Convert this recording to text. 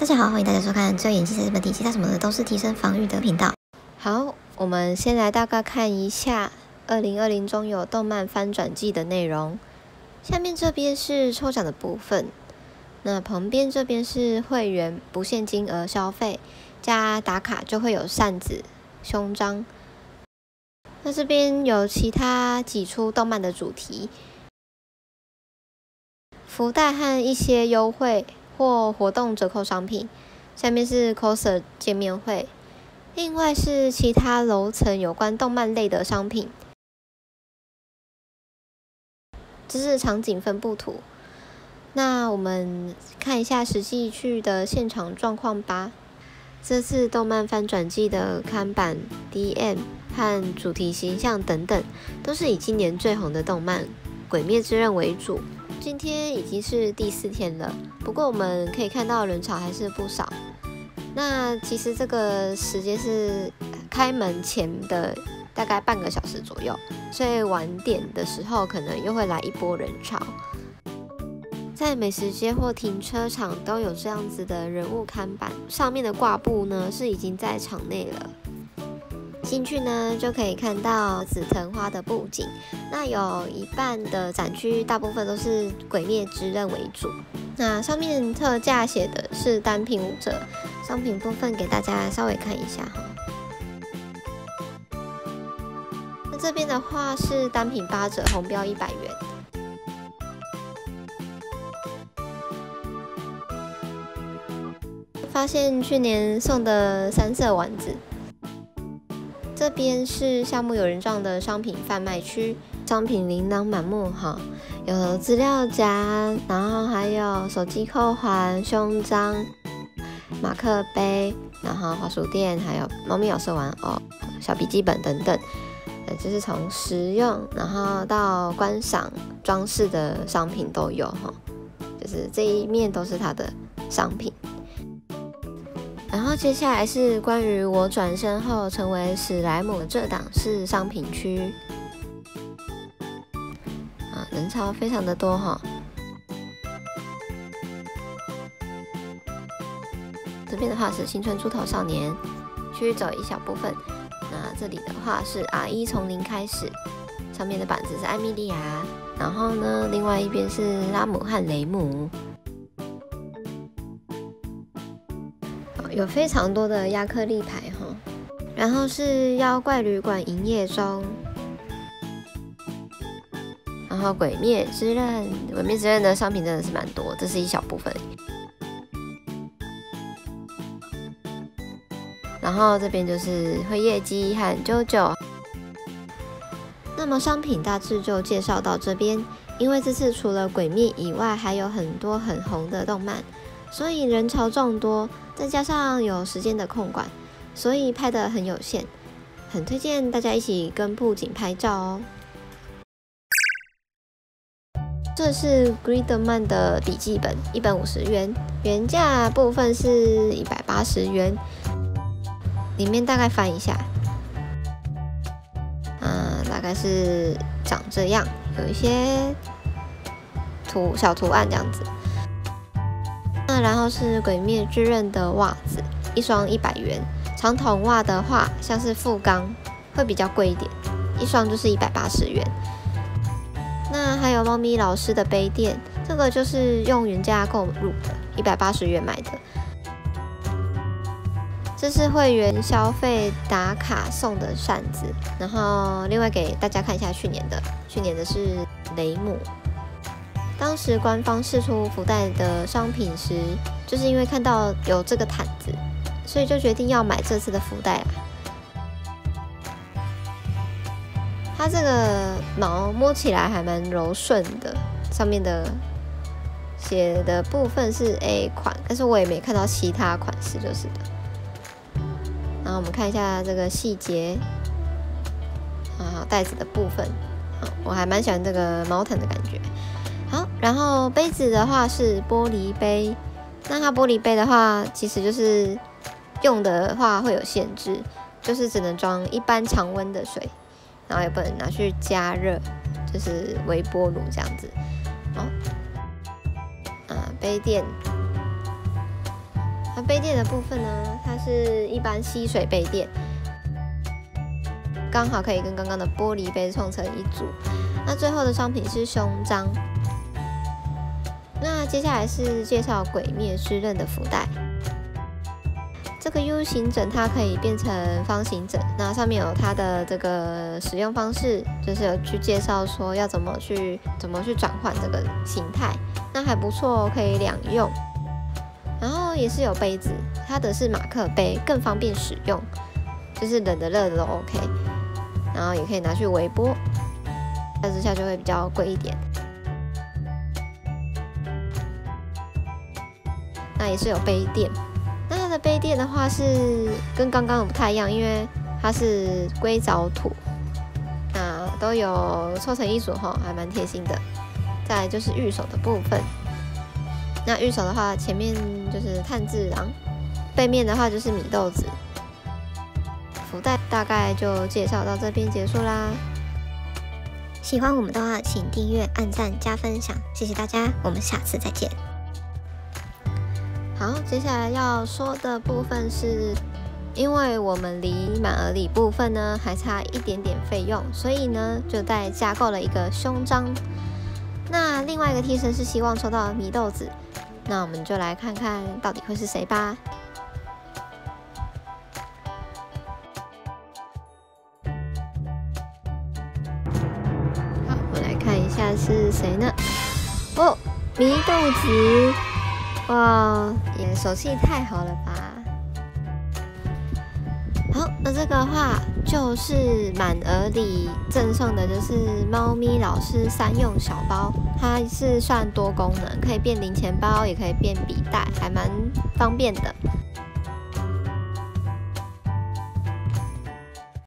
大家好，欢迎大家收看《只有演技才是本体》，其他什么的都是提升防御的频道。好，我们先来大概看一下二零二零中有动漫翻转季的内容。下面这边是抽奖的部分，那旁边这边是会员不限金额消费加打卡就会有扇子、胸章。那这边有其他几出动漫的主题，福袋和一些优惠。或活动折扣商品，下面是 coser 见面会，另外是其他楼层有关动漫类的商品。这是场景分布图，那我们看一下实际去的现场状况吧。这次动漫翻转季的看板、DM 和主题形象等等，都是以今年最红的动漫《鬼灭之刃》为主。今天已经是第四天了，不过我们可以看到人潮还是不少。那其实这个时间是开门前的大概半个小时左右，所以晚点的时候可能又会来一波人潮。在美食街或停车场都有这样子的人物看板，上面的挂布呢是已经在场内了。进去呢，就可以看到紫藤花的布景。那有一半的展区，大部分都是《鬼灭之刃》为主。那上面特价写的是单品五折，商品部分给大家稍微看一下哈。那这边的话是单品八折，红标一百元。发现去年送的三色丸子。这边是项目有人帐的商品贩卖区，商品琳琅满目哈，有资料夹，然后还有手机扣环、胸章、马克杯，然后滑鼠垫，还有猫咪咬色玩偶、小笔记本等等。呃，就是从实用然后到观赏装饰的商品都有哈，就是这一面都是它的商品。然后接下来是关于我转身后成为史莱姆的这档是商品区，啊，人潮非常的多哈。这边的话是青春猪头少年，去走一小部分。那这里的话是 R 一从零开始，上面的板子是艾米莉亚，然后呢，另外一边是拉姆和雷姆。有非常多的亚克力牌哈，然后是妖怪旅馆营业中，然后鬼灭之刃，鬼灭之刃的商品真的是蛮多，这是一小部分。然后这边就是灰夜姬和啾啾。那么商品大致就介绍到这边，因为这次除了鬼灭以外，还有很多很红的动漫，所以人潮众多。再加上有时间的控管，所以拍的很有限，很推荐大家一起跟布景拍照哦。这是 Gridman 的笔记本，一本五十元，原价部分是一百八十元。里面大概翻一下，嗯，大概是长这样，有一些图小图案这样子。那然后是《鬼灭之刃》的袜子，一双一百元。长筒袜的话，像是富冈会比较贵一点，一双就是一百八十元。那还有猫咪老师的杯垫，这个就是用原价购入的，一百八十元买的。这是会员消费打卡送的扇子，然后另外给大家看一下去年的，去年的是雷姆。当时官方试出福袋的商品时，就是因为看到有这个毯子，所以就决定要买这次的福袋啦。它这个毛摸起来还蛮柔顺的，上面的写的部分是 A 款，但是我也没看到其他款式就是的。然后我们看一下这个细节，啊，袋子的部分，我还蛮喜欢这个毛毯的感觉。好，然后杯子的话是玻璃杯，那它玻璃杯的话，其实就是用的话会有限制，就是只能装一般常温的水，然后也不能拿去加热，就是微波炉这样子。好，啊，杯垫，那杯垫的部分呢，它是一般吸水杯垫，刚好可以跟刚刚的玻璃杯凑成一组。那最后的商品是胸章。那接下来是介绍《鬼灭之刃》的福袋。这个 U 型枕它可以变成方形枕，那上面有它的这个使用方式，就是有去介绍说要怎么去怎么去转换这个形态，那还不错，可以两用。然后也是有杯子，它的是马克杯，更方便使用，就是冷的热的都 OK。然后也可以拿去微波，但之下就会比较贵一点。那也是有杯垫，那它的杯垫的话是跟刚刚的不太一样，因为它是硅藻土，那都有凑成一组哈，还蛮贴心的。再来就是玉手的部分，那玉手的话前面就是炭治郎，背面的话就是米豆子。福袋大概就介绍到这边结束啦。喜欢我们的话，请订阅、按赞、加分享，谢谢大家，我们下次再见。好，接下来要说的部分是，因为我们离满额礼部分呢还差一点点费用，所以呢就再加购了一个胸章。那另外一个替身是希望抽到米豆子，那我们就来看看到底会是谁吧。好，我们来看一下是谁呢？哦，米豆子。哇，也手气太好了吧！好，那这个话就是满额礼赠送的，就是猫咪老师三用小包，它是算多功能，可以变零钱包，也可以变笔袋，还蛮方便的。